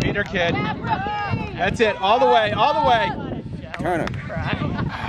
Peter kid. That's it. All the way. All the way. Turner.